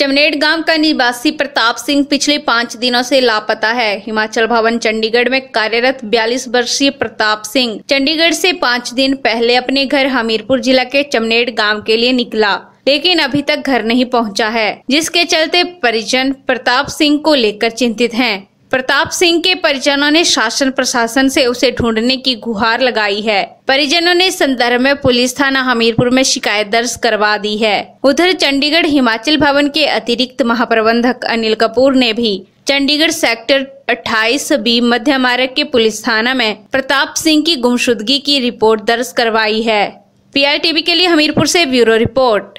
चमनेड़ गाँव का निवासी प्रताप सिंह पिछले पाँच दिनों से लापता है। हिमाचल भवन, चंडीगढ़ में कार्यरत 42 वर्षीय प्रताप सिंह चंडीगढ़ से पाँच दिन पहले अपने घर हमीरपुर जिला के चमनेट गाँव के लिए निकला, लेकिन अभी तक घर नहीं पहुँचा है, जिसके चलते परिजन प्रताप सिंह को लेकर चिंतित हैं। प्रताप सिंह के परिजनों ने शासन प्रशासन से उसे ढूँढने की गुहार लगाई है। परिजनों ने संदर्भ में पुलिस थाना हमीरपुर में शिकायत दर्ज करवा दी है। उधर चंडीगढ़ हिमाचल भवन के अतिरिक्त महाप्रबंधक अनिल कपूर ने भी चंडीगढ़ सेक्टर 28 बी मध्य मार्ग के पुलिस थाना में प्रताप सिंह की गुमशुदगी की रिपोर्ट दर्ज करवाई है। पीआईटीवी के लिए हमीरपुर से ब्यूरो रिपोर्ट।